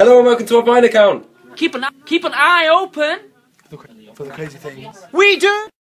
Hello and welcome to our Vine account. Keep an keep an eye open. for the crazy things. We do.